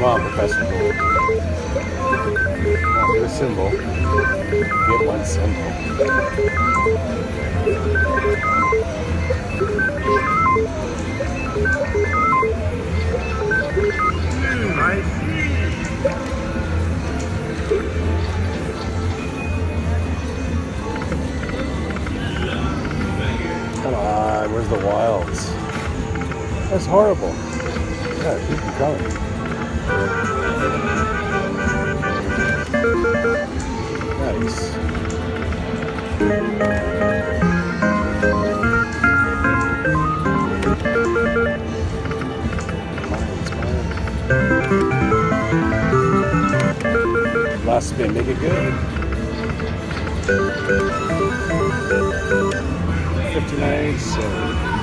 Professor Gold. Now get a symbol. Get one symbol. I see. Come on, where's the wilds? That's horrible. Yeah, keep coming. Last spin, make it good. 59, so